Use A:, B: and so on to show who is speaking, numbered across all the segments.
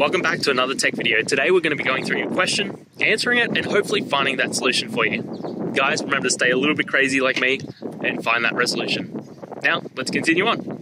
A: welcome back to another tech video. Today we're going to be going through your question, answering it, and hopefully finding that solution for you. Guys, remember to stay a little bit crazy like me and find that resolution. Now, let's continue on.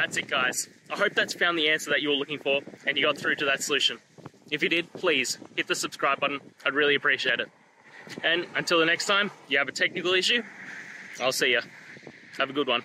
A: That's it, guys. I hope that's found the answer that you were looking for and you got through to that solution. If you did, please hit the subscribe button. I'd really appreciate it. And until the next time you have a technical issue, I'll see you. Have a good one.